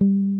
Thank you